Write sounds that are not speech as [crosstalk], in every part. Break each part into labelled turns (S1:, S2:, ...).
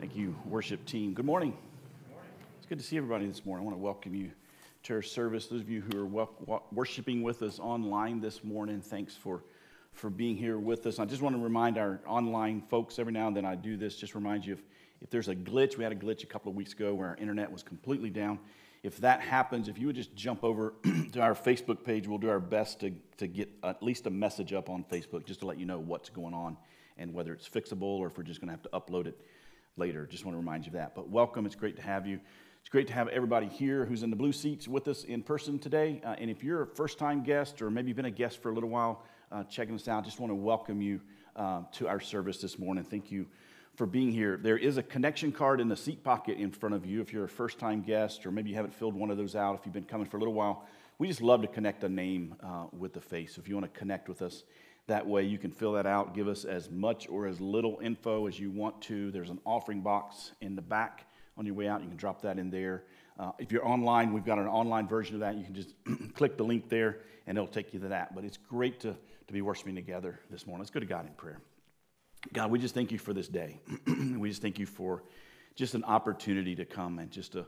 S1: Thank you, worship team. Good morning. It's good to see everybody this morning. I want to welcome you to our service. Those of you who are worshiping with us online this morning, thanks for, for being here with us. I just want to remind our online folks every now and then I do this, just remind you if, if there's a glitch. We had a glitch a couple of weeks ago where our internet was completely down. If that happens, if you would just jump over [clears throat] to our Facebook page, we'll do our best to, to get at least a message up on Facebook just to let you know what's going on and whether it's fixable or if we're just going to have to upload it later. Just want to remind you of that. But welcome. It's great to have you. It's great to have everybody here who's in the blue seats with us in person today. Uh, and if you're a first time guest or maybe you've been a guest for a little while uh, checking us out, just want to welcome you uh, to our service this morning. Thank you for being here. There is a connection card in the seat pocket in front of you if you're a first time guest or maybe you haven't filled one of those out if you've been coming for a little while. We just love to connect a name uh, with the face. If you want to connect with us, that way, you can fill that out, give us as much or as little info as you want to. There's an offering box in the back on your way out. You can drop that in there. Uh, if you're online, we've got an online version of that. You can just [clears throat] click the link there, and it'll take you to that. But it's great to, to be worshiping together this morning. Let's go to God in prayer. God, we just thank you for this day. [clears throat] we just thank you for just an opportunity to come and just to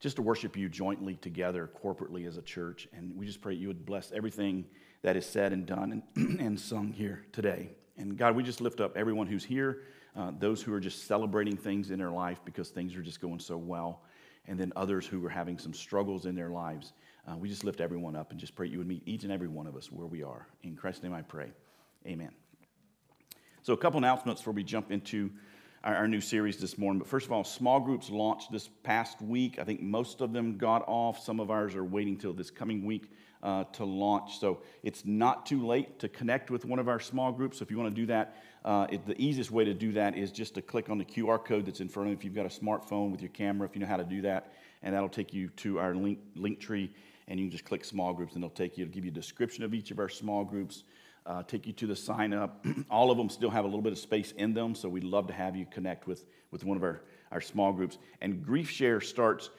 S1: just to worship you jointly together, corporately as a church. And we just pray you would bless everything that is said and done and, [clears throat] and sung here today. And God, we just lift up everyone who's here, uh, those who are just celebrating things in their life because things are just going so well, and then others who are having some struggles in their lives. Uh, we just lift everyone up and just pray you would meet each and every one of us where we are. In Christ's name I pray. Amen. So, a couple announcements before we jump into our, our, new series this morning. But first of all, small groups launched this past week. I think most of them got off. Some of ours are waiting till this coming week uh, to launch. So it's not too late to connect with one of our small groups. So if you want to do that, uh, it, the easiest way to do that is just to click on the QR code that's in front of you. If you've got a smartphone with your camera, if you know how to do that, and that'll take you to our link, link tree, and you can just click small groups, and it'll take you, it'll give you a description of each of our small groups. Uh, take you to the sign up. [clears throat] All of them still have a little bit of space in them, so we'd love to have you connect with, with one of our, our small groups. And Grief Share starts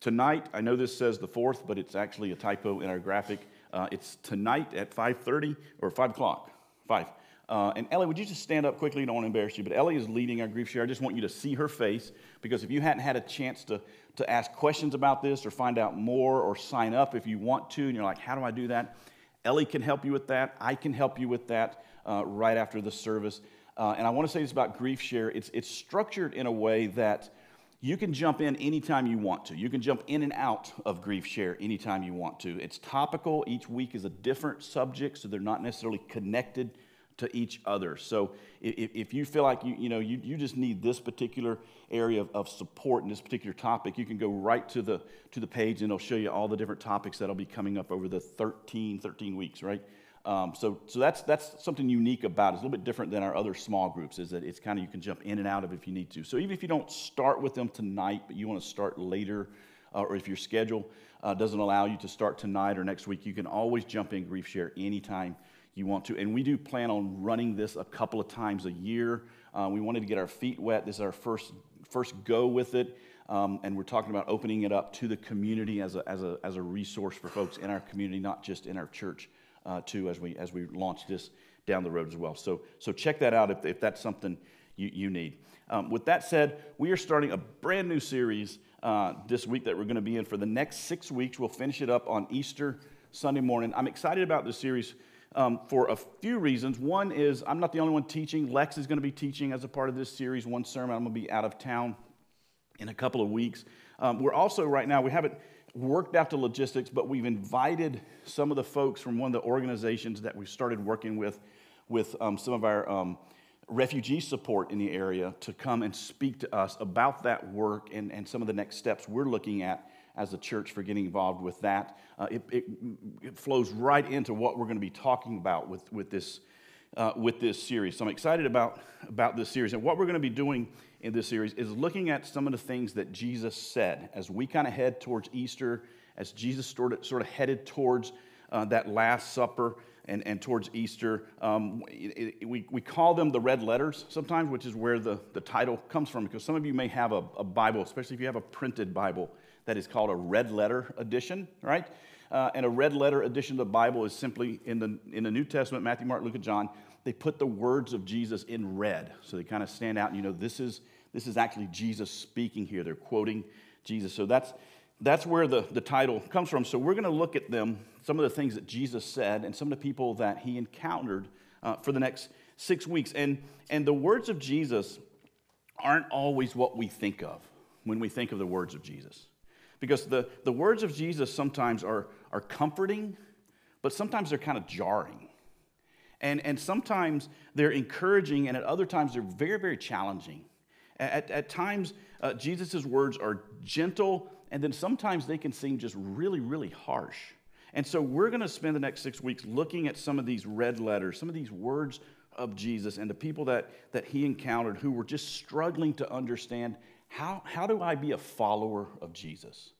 S1: Tonight, I know this says the 4th, but it's actually a typo in our graphic. Uh, it's tonight at 5.30 or 5 o'clock. 5. Uh, and Ellie, would you just stand up quickly? I don't want to embarrass you, but Ellie is leading our grief share. I just want you to see her face because if you hadn't had a chance to, to ask questions about this or find out more or sign up if you want to, and you're like, how do I do that? Ellie can help you with that. I can help you with that uh, right after the service. Uh, and I want to say this about grief share. It's, it's structured in a way that you can jump in anytime you want to. You can jump in and out of Grief Share anytime you want to. It's topical. Each week is a different subject, so they're not necessarily connected to each other. So if, if you feel like you, you, know, you, you just need this particular area of, of support in this particular topic, you can go right to the, to the page and it'll show you all the different topics that'll be coming up over the 13, 13 weeks, right? Um, so, so that's, that's something unique about it. It's a little bit different than our other small groups, is that it's kind of you can jump in and out of if you need to. So even if you don't start with them tonight, but you want to start later, uh, or if your schedule uh, doesn't allow you to start tonight or next week, you can always jump in Grief Share anytime you want to. And we do plan on running this a couple of times a year. Uh, we wanted to get our feet wet. This is our first, first go with it. Um, and we're talking about opening it up to the community as a, as, a, as a resource for folks in our community, not just in our church uh, too as we as we launch this down the road as well. So so check that out if, if that's something you, you need. Um, with that said, we are starting a brand new series uh, this week that we're going to be in for the next six weeks. We'll finish it up on Easter Sunday morning. I'm excited about this series. Um, for a few reasons. One is I'm not the only one teaching. Lex is going to be teaching as a part of this series one sermon. I'm going to be out of town in a couple of weeks. Um, we're also, right now, we haven't worked out the logistics, but we've invited some of the folks from one of the organizations that we've started working with, with um, some of our um, refugee support in the area to come and speak to us about that work and, and some of the next steps we're looking at as a church for getting involved with that. Uh, it, it, it, flows right into what we're going to be talking about with, with, this, uh, with this series. So I'm excited about, about this series. And what we're going to be doing in this series is looking at some of the things that Jesus said as we kind of head towards Easter, as Jesus sort of, sort of headed towards uh, that Last Supper and, and towards Easter. Um, it, it, we, we call them the red letters sometimes, which is where the, the title comes from, because some of you may have a, a Bible, especially if you have a printed Bible, that is called a red letter edition, right? Uh, and a red letter edition of the Bible is simply in the, in the New Testament, Matthew, Mark, Luke, and John, they put the words of Jesus in red. So they kind of stand out, and you know, this is, this is actually Jesus speaking here. They're quoting Jesus. So that's, that's where the, the title comes from. So we're going to look at them, some of the things that Jesus said, and some of the people that he encountered uh, for the next six weeks. And, and the words of Jesus aren't always what we think of when we think of the words of Jesus. Because the, the words of Jesus sometimes are, are comforting, but sometimes they're kind of jarring. And, and sometimes they're encouraging, and at other times they're very, very challenging. At, at times, uh, Jesus' words are gentle, and then sometimes they can seem just really, really harsh. And so we're going to spend the next six weeks looking at some of these red letters, some of these words of Jesus, and the people that, that he encountered who were just struggling to understand how, how do I be a follower of Jesus?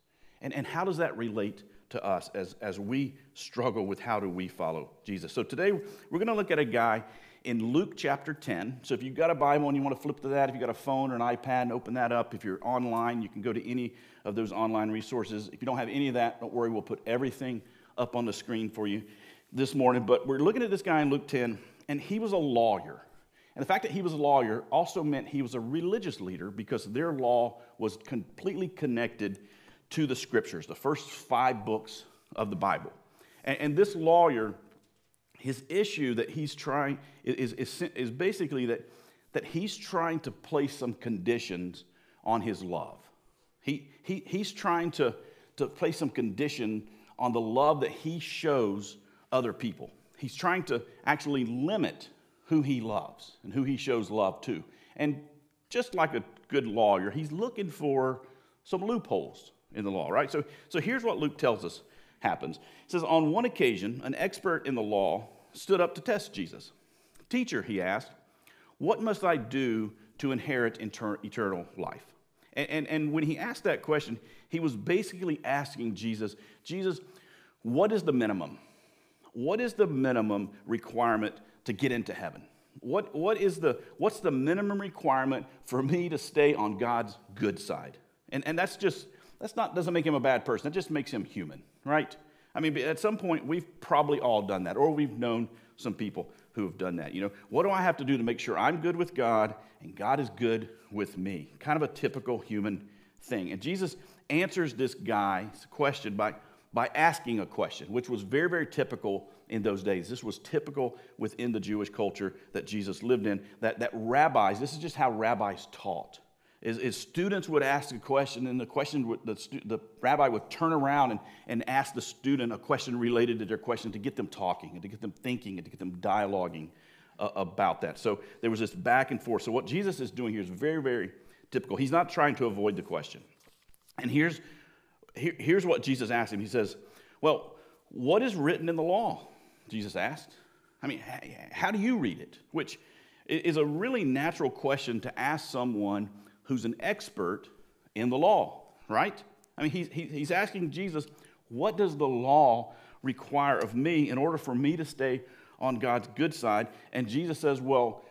S1: And, and how does that relate to us as, as we struggle with how do we follow Jesus? So today we're going to look at a guy in Luke chapter 10. So if you've got a Bible and you want to flip to that, if you've got a phone or an iPad, and open that up. If you're online, you can go to any of those online resources. If you don't have any of that, don't worry, we'll put everything up on the screen for you this morning. But we're looking at this guy in Luke 10, and he was a lawyer. And the fact that he was a lawyer also meant he was a religious leader because their law was completely connected to the scriptures, the first five books of the Bible. And, and this lawyer, his issue that he's trying is, is, is basically that, that he's trying to place some conditions on his love. He, he, he's trying to, to place some condition on the love that he shows other people. He's trying to actually limit who he loves and who he shows love to. And just like a good lawyer, he's looking for some loopholes in the law, right? So, so here's what Luke tells us happens. It says, On one occasion, an expert in the law stood up to test Jesus. Teacher, he asked, what must I do to inherit eternal life? And, and, and when he asked that question, he was basically asking Jesus, Jesus, what is the minimum? What is the minimum requirement to get into heaven? What, what is the, what's the minimum requirement for me to stay on God's good side? And, and that's just, that's not, doesn't make him a bad person. That just makes him human, right? I mean, at some point, we've probably all done that, or we've known some people who have done that. You know, what do I have to do to make sure I'm good with God and God is good with me? Kind of a typical human thing. And Jesus answers this guy's question by, by asking a question, which was very, very typical in those days. This was typical within the Jewish culture that Jesus lived in, that, that rabbis, this is just how rabbis taught. Is, is students would ask a question, and the question would, the, stu- the rabbi would turn around and, and ask the student a question related to their question to get them talking and to get them thinking and to get them dialoguing uh, about that. So there was this back and forth. So what Jesus is doing here is very, very typical. He's not trying to avoid the question. And here's, here, here's what Jesus asked him He says, Well, what is written in the law? Jesus asked. I mean, how do you read it? Which is a really natural question to ask someone who's an expert in the law, right? I mean, he's, he's asking Jesus, what does the law require of me in order for me to stay on God's good side? And Jesus says, well,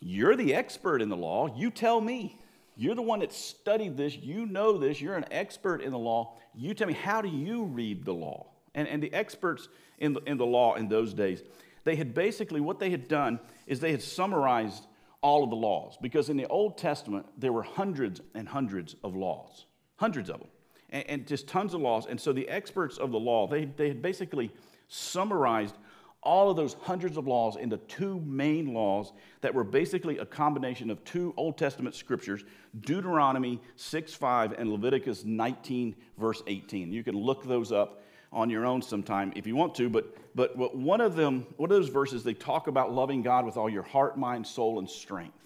S1: you're the expert in the law. You tell me. You're the one that studied this. You know this. You're an expert in the law. You tell me, how do you read the law? And, and the experts in the, in the law in those days, they had basically, what they had done is they had summarized all of the laws. Because in the Old Testament, there were hundreds and hundreds of laws, hundreds of them, and, and just tons of laws. And so the experts of the law, they, they had basically summarized all of those hundreds of laws into two main laws that were basically a combination of two Old Testament scriptures Deuteronomy 6 5 and Leviticus 19, verse 18. You can look those up on your own sometime if you want to, but, but one of them, one of those verses, they talk about loving God with all your heart, mind, soul, and strength.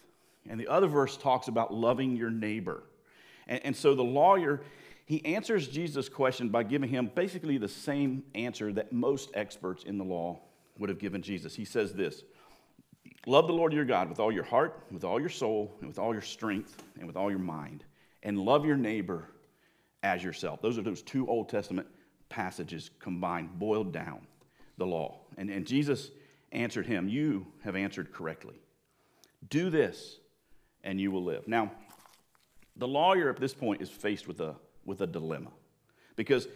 S1: And the other verse talks about loving your neighbor. And, and so the lawyer, he answers Jesus' question by giving him basically the same answer that most experts in the law would have given Jesus. He says this Love the Lord your God with all your heart, with all your soul, and with all your strength, and with all your mind, and love your neighbor as yourself. Those are those two Old Testament passages combined, boiled down the law. And, and Jesus answered him, You have answered correctly. Do this, and you will live. Now, the lawyer at this point is faced with a, with a dilemma. Because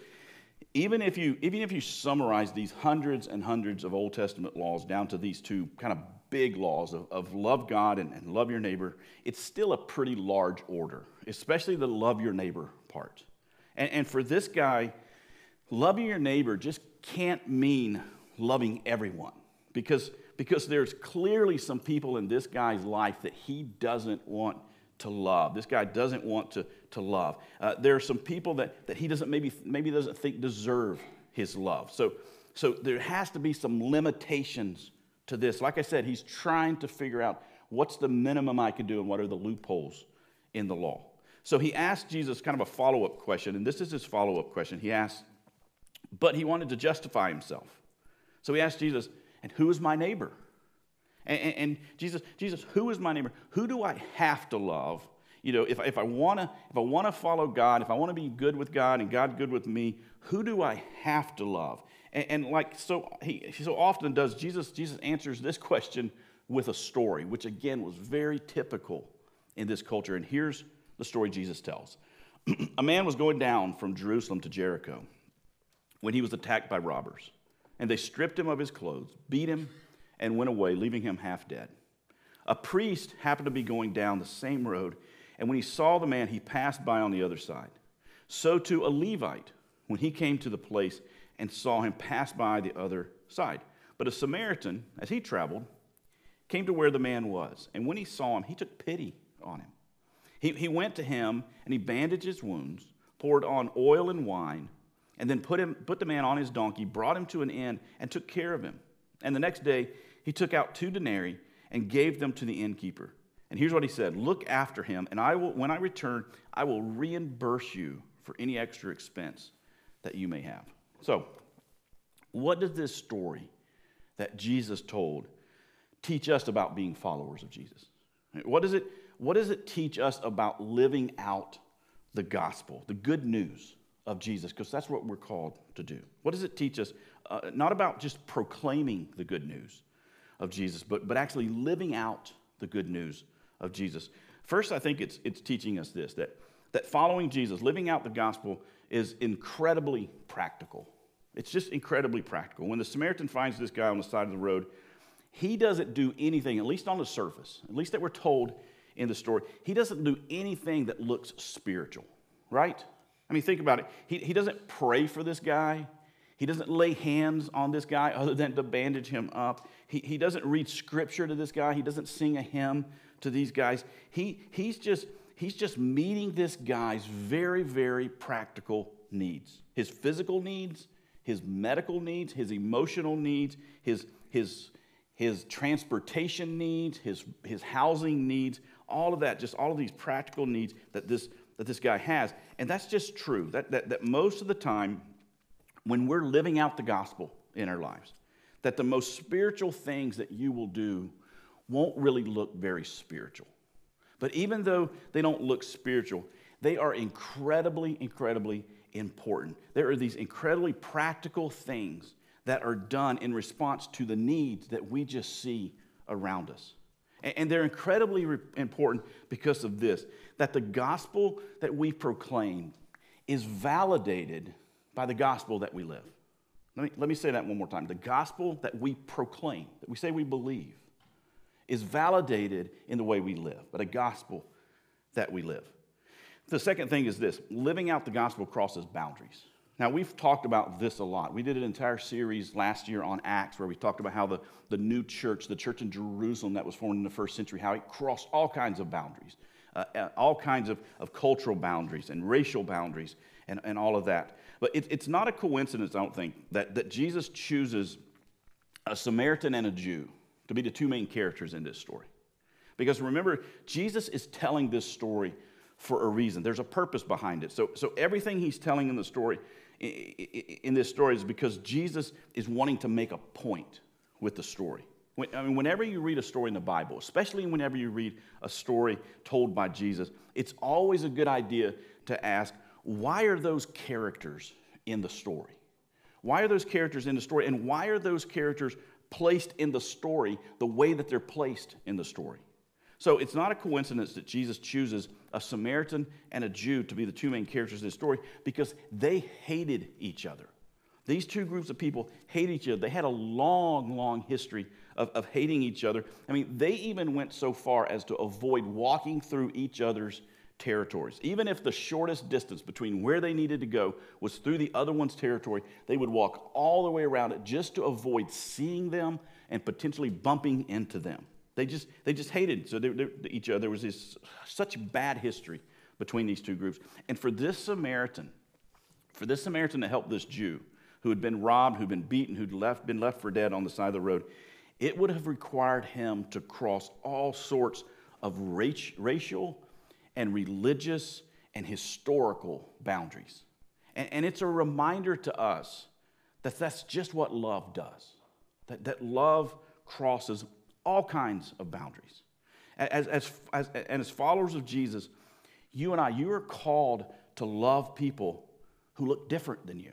S1: even if, you, even if you summarize these hundreds and hundreds of Old Testament laws down to these two kind of big laws of, of love God and, and love your neighbor, it's still a pretty large order, especially the love your neighbor part. And, and for this guy, loving your neighbor just can't mean loving everyone because, because there's clearly some people in this guy's life that he doesn't want to love. This guy doesn't want to, to love. Uh, there are some people that, that he doesn't maybe, maybe doesn't think deserve his love. So, so there has to be some limitations to this. Like I said, he's trying to figure out what's the minimum I can do and what are the loopholes in the law. So he asked Jesus kind of a follow up question, and this is his follow up question. He asked, but he wanted to justify himself. So he asked Jesus, and who is my neighbor? And, and, and Jesus, Jesus, who is my neighbor? Who do I have to love? You know, if, if I want to if I want to follow God, if I want to be good with God and God good with me, who do I have to love? And, and like so he so often does, Jesus Jesus answers this question with a story, which again was very typical in this culture. And here's the story Jesus tells. [clears throat] a man was going down from Jerusalem to Jericho when he was attacked by robbers. And they stripped him of his clothes, beat him, and went away, leaving him half dead. A priest happened to be going down the same road, and when he saw the man, he passed by on the other side. So too a Levite, when he came to the place and saw him pass by the other side. But a Samaritan, as he traveled, came to where the man was, and when he saw him, he took pity on him. He, he went to him, and he bandaged his wounds, poured on oil and wine, and then put, him, put the man on his donkey, brought him to an inn, and took care of him. And the next day, he took out two denarii and gave them to the innkeeper. And here's what he said Look after him, and I will, when I return, I will reimburse you for any extra expense that you may have. So, what does this story that Jesus told teach us about being followers of Jesus? What does it, what does it teach us about living out the gospel, the good news of Jesus? Because that's what we're called to do. What does it teach us? Uh, not about just proclaiming the good news of Jesus, but, but actually living out the good news of Jesus. First, I think it's, it's teaching us this that, that following Jesus, living out the gospel, is incredibly practical. It's just incredibly practical. When the Samaritan finds this guy on the side of the road, he doesn't do anything, at least on the surface, at least that we're told in the story, he doesn't do anything that looks spiritual, right? I mean, think about it. He, he doesn't pray for this guy. He doesn't lay hands on this guy other than to bandage him up. He, he doesn't read scripture to this guy. He doesn't sing a hymn to these guys. He, he's, just, he's just meeting this guy's very, very practical needs his physical needs, his medical needs, his emotional needs, his, his, his transportation needs, his, his housing needs, all of that, just all of these practical needs that this, that this guy has. And that's just true, that, that, that most of the time, when we're living out the gospel in our lives, that the most spiritual things that you will do won't really look very spiritual. But even though they don't look spiritual, they are incredibly, incredibly important. There are these incredibly practical things that are done in response to the needs that we just see around us. And they're incredibly important because of this that the gospel that we proclaim is validated by the gospel that we live. Let me, let me say that one more time. The gospel that we proclaim, that we say we believe, is validated in the way we live, but a gospel that we live. The second thing is this living out the gospel crosses boundaries. Now, we've talked about this a lot. We did an entire series last year on Acts where we talked about how the, the new church, the church in Jerusalem that was formed in the first century, how it crossed all kinds of boundaries, uh, uh all kinds of, of cultural boundaries and racial boundaries and, and all of that. But it, it's not a coincidence, I don't think, that, that Jesus chooses a Samaritan and a Jew to be the two main characters in this story. Because remember, Jesus is telling this story for a reason. There's a purpose behind it. So, so everything he's telling in the story, in this story, is because Jesus is wanting to make a point with the story. I mean, whenever you read a story in the Bible, especially whenever you read a story told by Jesus, it's always a good idea to ask, why are those characters in the story? Why are those characters in the story? And why are those characters placed in the story the way that they're placed in the story? So it's not a coincidence that Jesus chooses a Samaritan and a Jew to be the two main characters in the story because they hated each other. These two groups of people hated each other. They had a long, long history of, of hating each other. I mean, they even went so far as to avoid walking through each other's territories. Even if the shortest distance between where they needed to go was through the other one's territory, they would walk all the way around it just to avoid seeing them and potentially bumping into them. They just, they just hated so they're, they're, each other. There was this, such bad history between these two groups. And for this Samaritan, for this Samaritan to help this Jew who had been robbed, who'd been beaten, who'd left, been left for dead on the side of the road, it would have required him to cross all sorts of racial and religious and historical boundaries. And, and it's a reminder to us that that's just what love does, that, that love crosses all kinds of boundaries. As, as, as, and as followers of Jesus, you and I, you are called to love people who look different than you.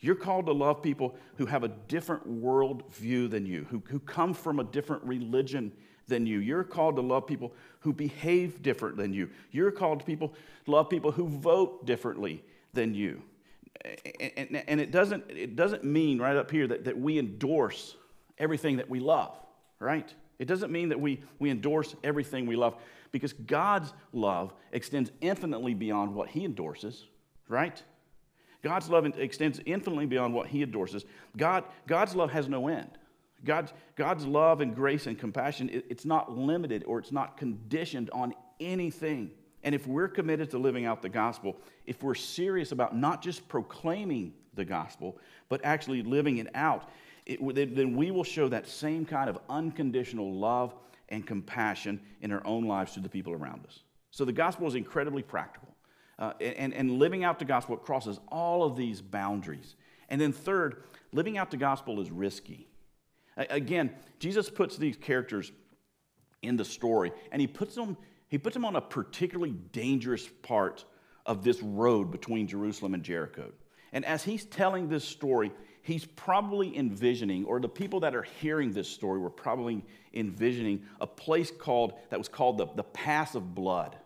S1: You're called to love people who have a different world view than you, who, who come from a different religion than you. You're called to love people who behave different than you. You're called to people love people who vote differently than you. And, and, and it, doesn't, it doesn't mean right up here that, that we endorse everything that we love, right? It doesn't mean that we, we endorse everything we love because God's love extends infinitely beyond what He endorses, right? God's love extends infinitely beyond what He endorses. God, God's love has no end. God's, God's love and grace and compassion, it, it's not limited or it's not conditioned on anything. And if we're committed to living out the gospel, if we're serious about not just proclaiming the gospel, but actually living it out, it, then we will show that same kind of unconditional love and compassion in our own lives to the people around us. So the gospel is incredibly practical. Uh, and, and living out the gospel crosses all of these boundaries. And then, third, living out the gospel is risky. Again, Jesus puts these characters in the story, and he puts them, he puts them on a particularly dangerous part of this road between Jerusalem and Jericho. And as he's telling this story, he's probably envisioning, or the people that are hearing this story were probably envisioning a place called that was called the, the Pass of Blood.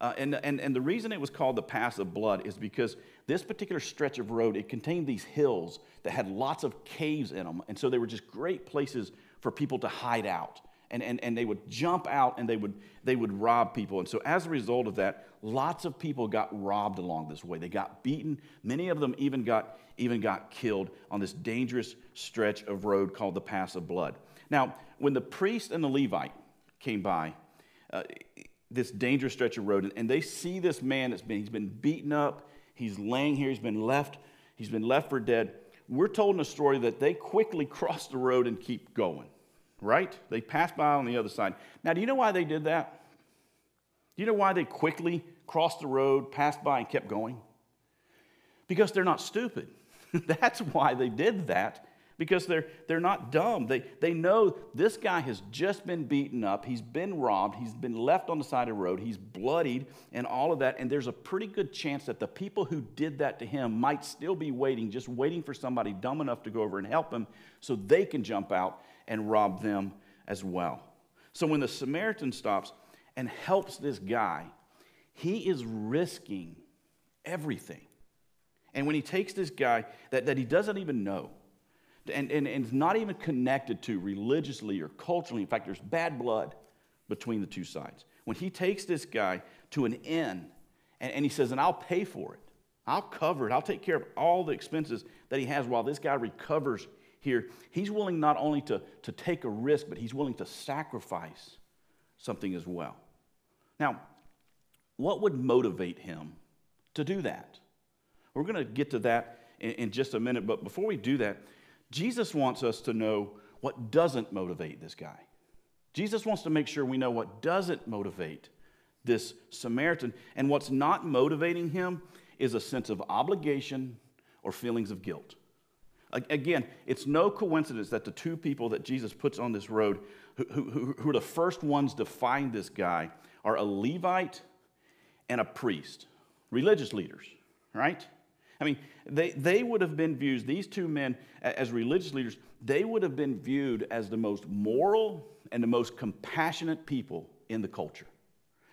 S1: Uh, and, and, and the reason it was called the Pass of Blood is because this particular stretch of road, it contained these hills that had lots of caves in them. And so they were just great places for people to hide out. And, and, and they would jump out and they would, they would rob people. And so as a result of that, lots of people got robbed along this way. They got beaten. Many of them even got, even got killed on this dangerous stretch of road called the Pass of Blood. Now, when the priest and the Levite came by, uh, this dangerous stretch of road, and they see this man that's been, he's been beaten up, he's laying here, he's been left, he's been left for dead. We're told in a story that they quickly [laughs] cross the road and keep going, right? They passed by on the other side. Now, do you know why they did that? Do you know why they quickly crossed the road, passed by, and kept going? Because they're not stupid. [laughs] That's why they did that because they're, they're not dumb. They, they know this guy has just been beaten up, he's been robbed, he's been left on the side of the road, he's bloodied, and all of that. And there's a pretty good chance that the people who did that to him might still be waiting, just waiting for somebody dumb enough to go over and help him so they can jump out and rob them as well. So when the Samaritan stops and helps this guy, he is risking everything. And when he takes this guy that, that he doesn't even know, and, and, and it's not even connected to religiously or culturally. In fact, there's bad blood between the two sides. When he takes this guy to an inn and, and he says, and I'll pay for it, I'll cover it, I'll take care of all the expenses that he has while this guy recovers here, he's willing not only to, to take a risk, but he's willing to sacrifice something as well. Now, what would motivate him to do that? We're going to get to that in, in just a minute, but before we do that, Jesus wants us to know what doesn't motivate this guy. Jesus wants to make sure we know what doesn't motivate this Samaritan. And what's not motivating him is a sense of obligation or feelings of guilt. Again, it's no coincidence that the two people that Jesus puts on this road, who, who, who are the first ones to find this guy, are a Levite and a priest, religious leaders, right? I mean, they, they would have been viewed, these two men as religious leaders, they would have been viewed as the most moral and the most compassionate people in the culture.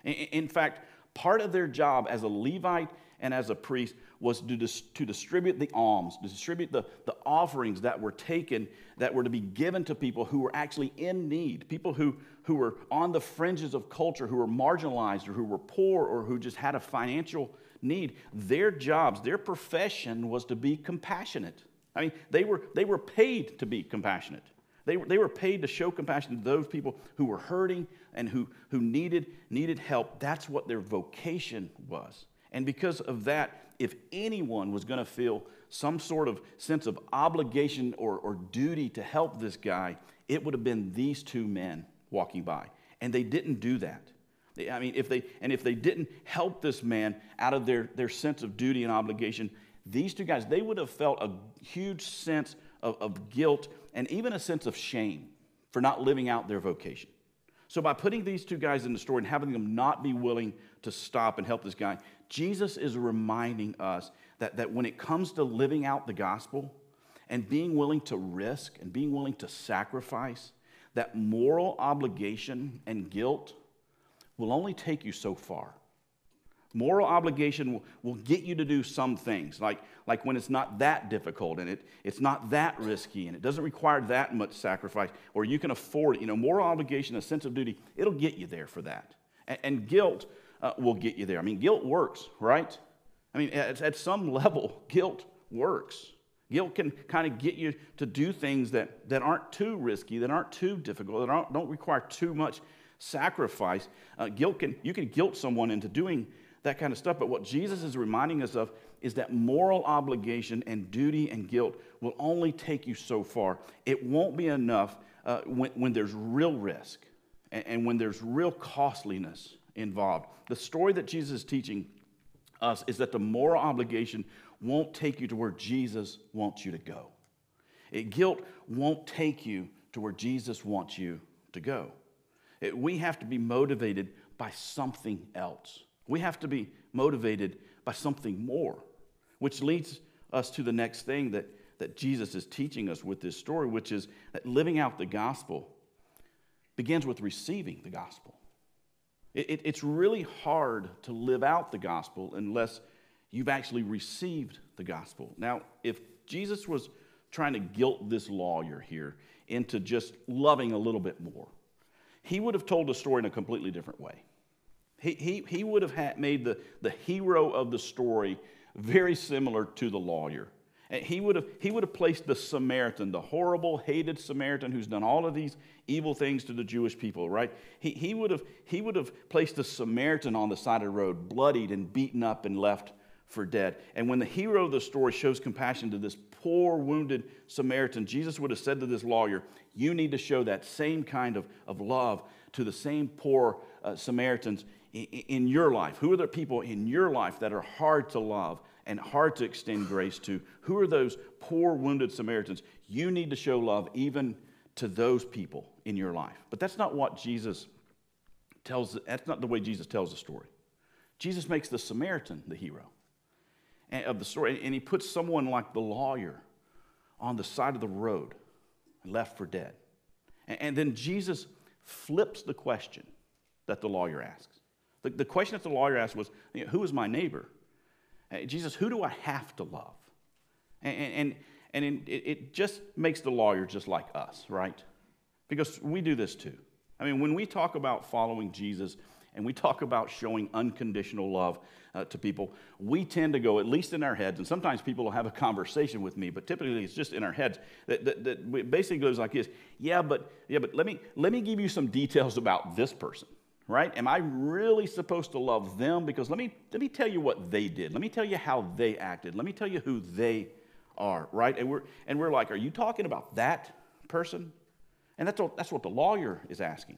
S1: In, in fact, part of their job as a Levite and as a priest was to, dis- to distribute the alms, to distribute the, the offerings that were taken, that were to be given to people who were actually in need, people who, who were on the fringes of culture, who were marginalized, or who were poor, or who just had a financial need. Their jobs, their profession was to be compassionate. I mean, they were, they were paid to be compassionate. They, they were paid to show compassion to those people who were hurting and who, who needed, needed help. That's what their vocation was. And because of that, if anyone was going to feel some sort of sense of obligation or, or duty to help this guy, it would have been these two men walking by. And they didn't do that. I mean, if they, and if they didn't help this man out of their, their sense of duty and obligation, these two guys, they would have felt a huge sense of, of guilt and even a sense of shame for not living out their vocation. So, by putting these two guys in the story and having them not be willing to stop and help this guy, Jesus is reminding us that, that when it comes to living out the gospel and being willing to risk and being willing to sacrifice, that moral obligation and guilt will only take you so far. Moral obligation will, will get you to do some things, like, like when it's not that difficult and it, it's not that risky and it doesn't require that much sacrifice, or you can afford it. You know, moral obligation, a sense of duty, it'll get you there for that. And, and guilt uh, will get you there. I mean, guilt works, right? I mean, at, at some [laughs] level, guilt works. Guilt can kind of get you to do things that, that aren't too risky, that aren't too difficult, that don't require too much sacrifice. Uh, guilt can, you can guilt someone into doing that kind of stuff. But what Jesus is reminding us of is that moral obligation and duty and guilt will only take you so far. It won't be enough uh, when, when there's real risk and, and when there's real costliness involved. The story that Jesus is teaching us is that the moral obligation won't take you to where Jesus wants you to go. It, guilt won't take you to where Jesus wants you to go. It, we have to be motivated by something else. We have to be motivated by something more, which leads us to the next thing that, that Jesus is teaching us with this story, which is that living out the gospel begins with receiving the gospel. It, it, it's really hard to live out the gospel unless you've actually received the gospel. Now, if Jesus was trying to guilt this lawyer here into just loving a little bit more, he would have told the story in a completely different way. He, he, he would have had made the, the hero of the story very similar to the lawyer. He would, have, he would have placed the Samaritan, the horrible, hated Samaritan who's done all of these evil things to the Jewish people, right? He, he, would, have, he would have placed the Samaritan on the side of the road, bloodied and beaten up and left for dead. And when the hero of the story shows compassion to this poor, wounded Samaritan, Jesus would have said to this lawyer, You need to show that same kind of, of love to the same poor uh, Samaritans in your life? Who are the people in your life that are hard to love and hard to extend grace to? Who are those poor, wounded Samaritans? You need to show love even to those people in your life. But that's not what Jesus tells, that's not the way Jesus tells the story. Jesus makes the Samaritan the hero eh, of the story, and he puts someone like the lawyer on the side of the road, left for dead. And then Jesus flips the question that the lawyer asks. The, the question that the lawyer asked was, Who is my neighbor? Jesus, who do I have to love? And, and, and it, it just makes the lawyer just like us, right? Because we do this too. I mean, when we talk about following Jesus and we talk about showing unconditional love uh, to people, we tend to go, at least in our heads, and sometimes people will have a conversation with me, but typically it's just in our heads, that, that, that basically goes like this Yeah, but, yeah, but let, me, let me give you some details about this person right? Am I really supposed to love them? Because let me, let me tell you what they did. Let me tell you how they acted. Let me tell you who they are, right? And we're, and we're like, are you talking about that person? And that's what, that's what the lawyer is asking.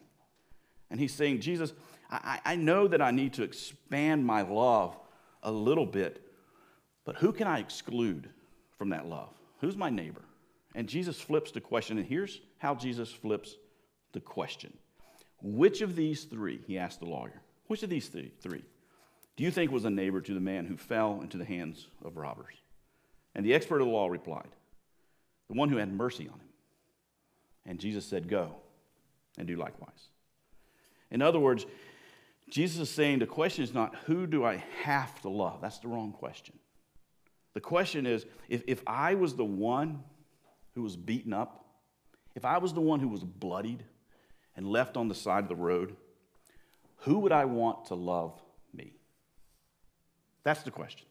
S1: And he's saying, Jesus, I, I know that I need to expand my love a little bit, but who can I exclude from that love? Who's my neighbor? And Jesus flips the question, and here's how Jesus flips the question. Which of these three, he asked the lawyer, which of these three, three do you think was a neighbor to the man who fell into the hands of robbers? And the expert of the law replied, the one who had mercy on him. And Jesus said, Go and do likewise. In other words, Jesus is saying the question is not who do I have to love? That's the wrong question. The question is if, if I was the one who was beaten up, if I was the one who was bloodied and left on the side of the road, who would I want to love me? That's the question.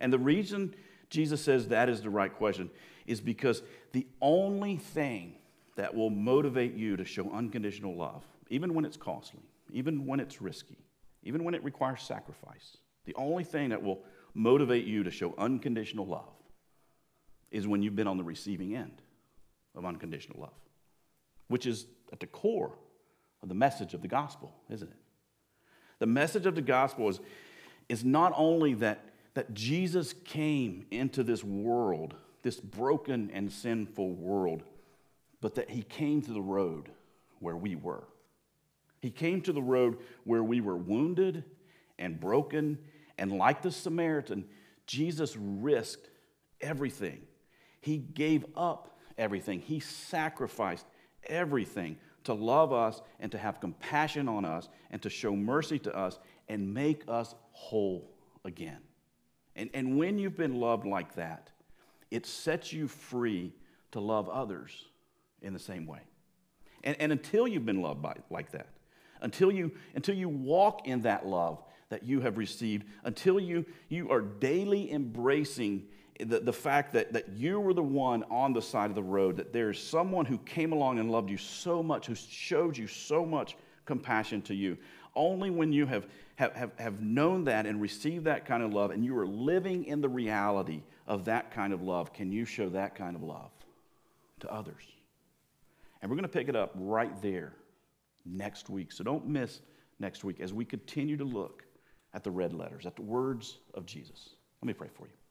S1: And the reason Jesus says that is the right question is because the only thing that will motivate you to show unconditional love, even when it's costly, even when it's risky, even when it requires sacrifice, the only thing that will motivate you to show unconditional love is when you've been on the receiving end of unconditional love, which is at the core of the message of the gospel, isn't it? The message of the gospel is, is not only that, that Jesus came into this world, this broken and sinful world, but that he came to the road where we were. He came to the road where we were wounded and broken, and like the Samaritan, Jesus risked everything. He gave up everything. He sacrificed everything to love us and to have compassion on us and to show mercy to us and make us whole again. And, and when you've been loved like that, it sets you free to love others in the same way. And, and until you've been loved by, like that, until you, until you walk in that love that you have received, until you, you are daily embracing the, the fact that, that you were the one on the side of the road, that there is someone who came along and loved you so much, who showed you so much compassion to you. Only when you have, have, have, have known that and received that kind of love and you are living in the reality of that kind of love can you show that kind of love to others. And we're going to pick it up right there next week. So don't miss next week as we continue to look at the red letters, at the words of Jesus. Let me pray for you.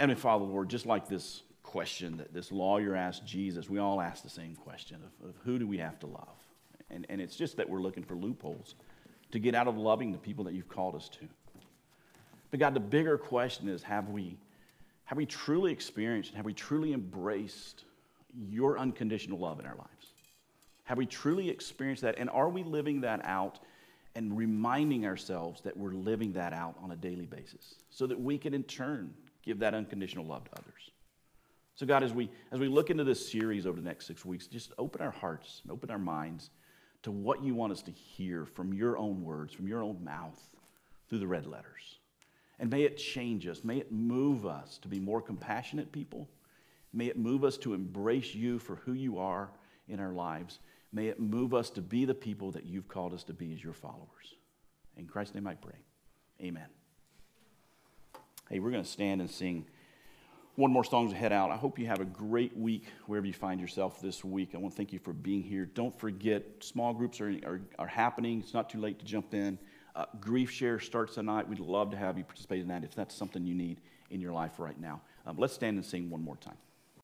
S1: Heavenly Father, Lord, just like this question that this lawyer asked Jesus, we all ask the same question of, of who do we have to love? And, and it's just that we're looking for loopholes to get out of loving the people that you've called us to. But God, the bigger question is have we, have we truly experienced, and have we truly embraced your unconditional love in our lives? Have we truly experienced that? And are we living that out and reminding ourselves that we're living that out on a daily basis so that we can in turn give that unconditional love to others. So, God, as we, as we look into this series over the next six weeks, just open our hearts and open our minds to what you want us to hear from your own words, from your own mouth through the red letters. And may it change us. May it move us to be more compassionate people. May it move us to embrace you for who you are in our lives. May it move us to be the people that you've called us to be as your followers. In Christ's name I pray. Amen. Hey, we're going to stand and sing one more song to head out. I hope you have a great week wherever you find yourself this week. I want to thank you for being here. Don't forget, small groups are, are, are happening. It's not too late to jump in. Uh, Grief Share starts tonight. We'd love to have you participate in that if that's something you need in your life right now. Um, let's stand and sing one more time.